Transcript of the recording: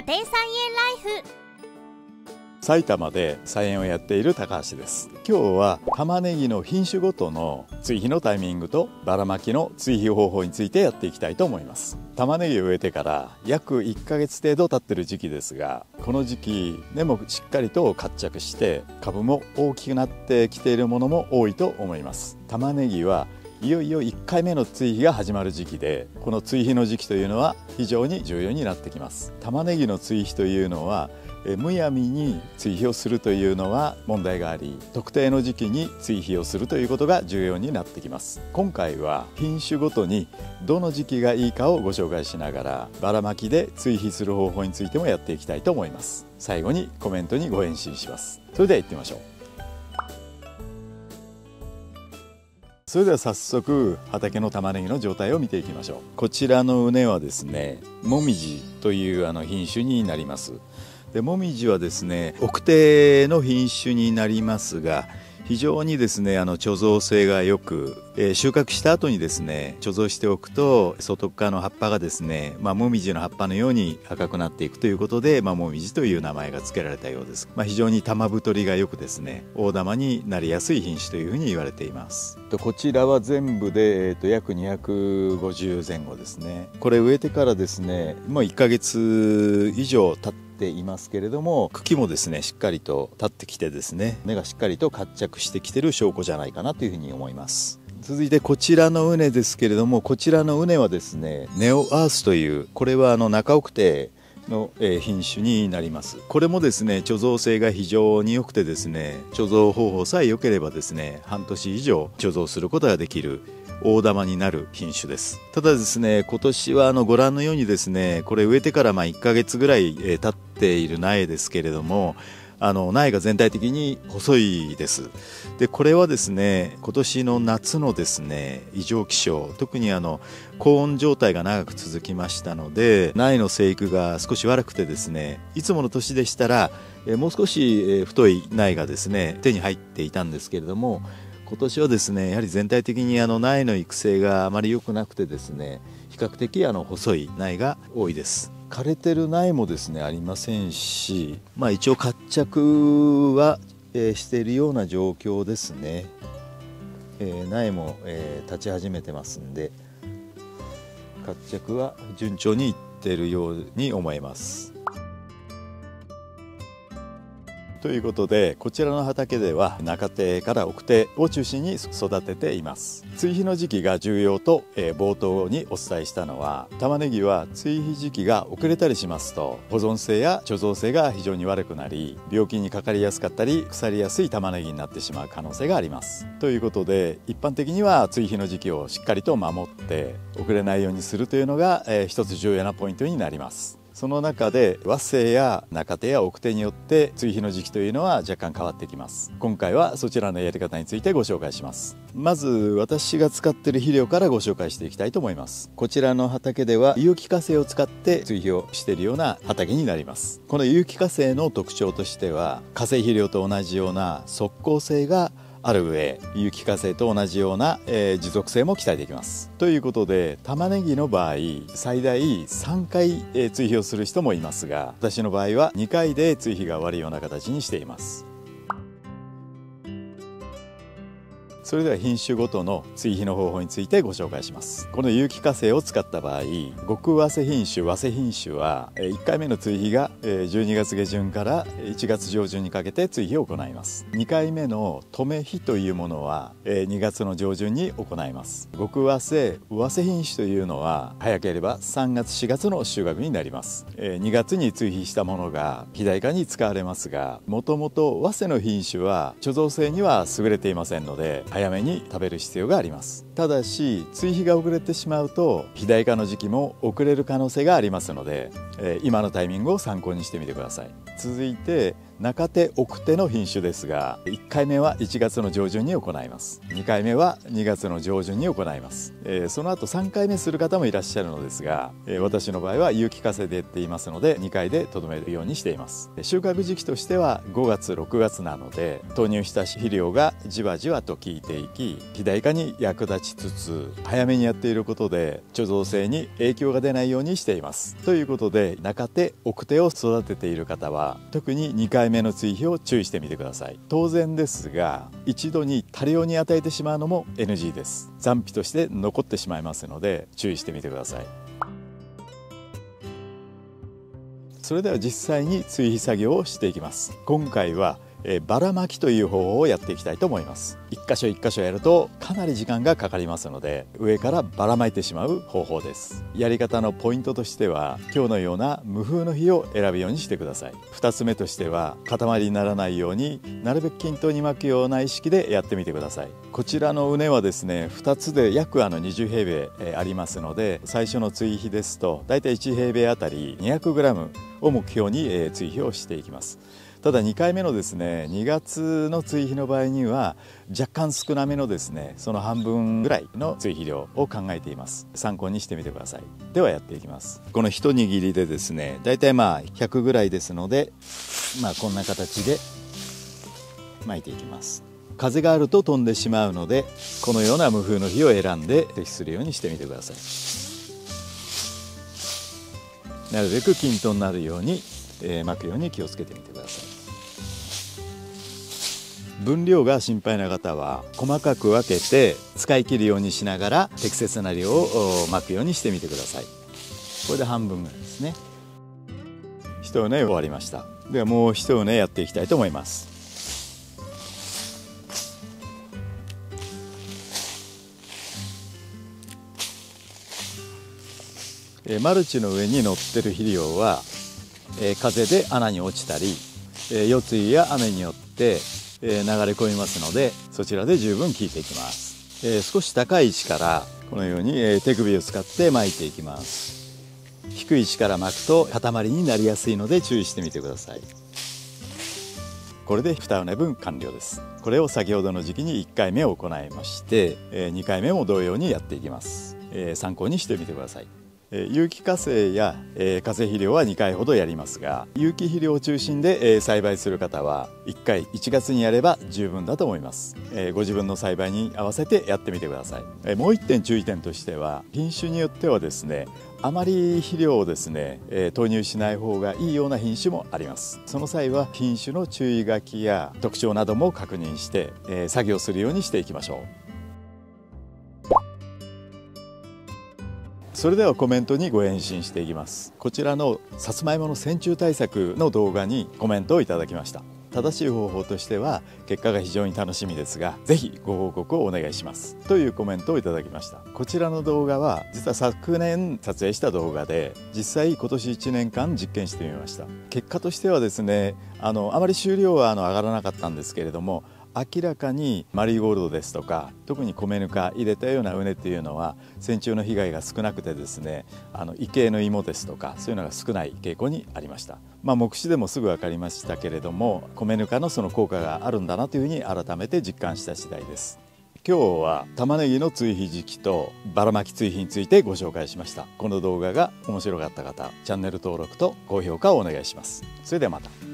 家庭菜園ライフ。埼玉で菜園をやっている高橋です。今日は玉ねぎの品種ごとの追肥のタイミングとばらまきの追肥方法についてやっていきたいと思います。玉ねぎを植えてから約1ヶ月程度経ってる時期ですがこの時期根もしっかりと活着して株も大きくなってきているものも多いと思います。玉ねぎはいよいよ1回目の追肥が始まる時期でこの追肥の時期というのは非常に重要になってきます。玉ねぎの追肥というのはむやみに追肥をするというのは問題があり特定の時期に追肥をするということが重要になってきます。今回は品種ごとにどの時期がいいかをご紹介しながらばらまきで追肥する方法についてもやっていきたいと思います。最後にコメントにご返信します。それでは行ってみましょう。それでは早速畑の玉ねぎの状態を見ていきましょう。こちらの畝はですねもみじというあの品種になります。でもみじはですね奥手の品種になりますが非常にですねあの貯蔵性がよく、えー、収穫した後にですね貯蔵しておくと外側の葉っぱがですね、まあ、もみじの葉っぱのように赤くなっていくということで、まあ、もみじという名前が付けられたようです、まあ、非常に玉太りがよくですね大玉になりやすい品種というふうに言われています。こちらは全部で、えー、と約250前後ですね。これ植えてからですねもう1ヶ月以上経ってていますけれども茎もですねしっかりと立ってきてですね根がしっかりと活着してきてる証拠じゃないかなというふうに思います。続いてこちらの畝ですけれどもこちらの畝はですねネオアースというこれはあの中奥手の品種になります。これもですね貯蔵性が非常に良くてですね貯蔵方法さえ良ければですね半年以上貯蔵することができる大玉になる品種です。ただですね今年はあのご覧のようにですねこれ植えてからまあ1ヶ月ぐらい経っている苗ですけれどもあの苗が全体的に細いです。でこれはですね今年の夏のですね異常気象特にあの高温状態が長く続きましたので苗の生育が少し悪くてですねいつもの年でしたらもう少し太い苗がですね手に入っていたんですけれども今年はですねやはり全体的にあの苗の育成があまり良くなくてですね比較的あの細い苗が多いです。枯れてる苗もですねありませんしまあ一応活着は、えー、しているような状況ですね、えー、苗も、えー、立ち始めてますんで活着は順調にいってるように思いますということでこちらの畑では中手から奥手を中心に育てています。追肥の時期が重要と、えー、冒頭にお伝えしたのは玉ねぎは追肥時期が遅れたりしますと保存性や貯蔵性が非常に悪くなり病気にかかりやすかったり腐りやすい玉ねぎになってしまう可能性があります。ということで一般的には追肥の時期をしっかりと守って遅れないようにするというのが、えー、一つ重要なポイントになります。その中で和製や中手や奥手によって追肥の時期というのは若干変わってきます。今回はそちらのやり方についてご紹介します。まず私が使っている肥料からご紹介していきたいと思います。こちらの畑では有機化成を使って追肥をしているような畑になります。この有機化成の特徴としては化成肥料と同じような即効性がある上有機化成と同じような、えー、持続性も期待できます。ということで玉ねぎの場合最大3回、えー、追肥をする人もいますが私の場合は2回で追肥が終わるような形にしています。それでは品種ごとの追肥の方法についてご紹介します。この有機化成を使った場合極早生品種早生品種は1回目の追肥が12月下旬から1月上旬にかけて追肥を行います。2回目の止め肥というものは2月の上旬に行います。極早生早生品種というのは早ければ3月4月の収穫になります。2月に追肥したものが肥大化に使われますがもともと早生の品種は貯蔵性には優れていませんので早早めに食べる必要があります。ただし追肥が遅れてしまうと肥大化の時期も遅れる可能性がありますので、えー、今のタイミングを参考にしてみてください。続いて中手奥手の品種ですが1回目は1月の上旬に行います。2回目は2月の上旬に行います、えー、その後3回目する方もいらっしゃるのですが、えー、私の場合は有機化成でやっていますので2回でとどめるようにしています。収穫時期としては5月6月なので投入した肥料がじわじわと効いていき肥大化に役立ちつつ早めにやっていることで貯蔵性に影響が出ないようにしています。ということで中手奥手を育てている方は特に2回目の追肥を注意してみてください。当然ですが一度に多量に与えてしまうのも NG です残費として残ってしまいますので注意してみてください。それでは実際に追肥作業をしていきます。今回はえー、ばらまきという方法をやっていきたいと思います。一箇所一箇所やるとかなり時間がかかりますので上からばらまいてしまう方法です。やり方のポイントとしては今日のような無風の日を選ぶようにしてください。2つ目としては塊にならないようになるべく均等に巻くような意識でやってみてください。こちらの畝はですね2つで約あの20平米、え、ありますので最初の追肥ですとだいたい1平米あたり 200g を目標に、え、追肥をしていきます。ただ2回目のですね2月の追肥の場合には若干少なめのですねその半分ぐらいの追肥量を考えています。参考にしてみてください。ではやっていきます。この一握りでですねだいたいまあ100ぐらいですのでまあこんな形で巻いていきます。風があると飛んでしまうのでこのような無風の日を選んで適するようにしてみてください。なるべく均等になるようにえー、巻くように気をつけてみてください。分量が心配な方は細かく分けて使い切るようにしながら適切な量を巻くようにしてみてください。これで半分ぐらいですね。一畝終わりました。ではもう一畝やっていきたいと思います。マルチの上に乗ってる肥料はえ風で穴に落ちたり、え夜露や雨によって、え流れ込みますのでそちらで十分効いていきます、え少し高い位置からこのように、え手首を使って巻いていきます。低い位置から巻くと塊になりやすいので注意してみてください。これで2畝分完了です。これを先ほどの時期に1回目を行いまして、え2回目も同様にやっていきます、え参考にしてみてください。有機化成や化成肥料は2回ほどやりますが有機肥料を中心で栽培する方は1回1月にやれば十分だと思います。ご自分の栽培に合わせてやってみてください。もう1点注意点としては品種によってはですねあまり肥料をですね、投入しない方がいいような品種もあります。その際は品種の注意書きや特徴なども確認して、作業するようにしていきましょう。それではコメントにご返信していきます。こちらのさつまいもの線虫対策の動画にコメントをいただきました。正しい方法としては結果が非常に楽しみですがぜひご報告をお願いします。というコメントをいただきました。こちらの動画は実は昨年撮影した動画で実際今年1年間実験してみました。結果としてはですねあのあまり収量はあの上がらなかったんですけれども明らかにマリーゴールドですとか特に米ぬか入れたような畝っていうのは線虫の被害が少なくてですねあの異形の芋ですとかそういうのが少ない傾向にありました、まあ、目視でもすぐ分かりましたけれども米ぬかのその効果があるんだなというふうに改めて実感した次第です。今日は玉ねぎの追肥時期とばらまき追肥についてご紹介しました。この動画が面白かった方チャンネル登録と高評価をお願いします。それではまた。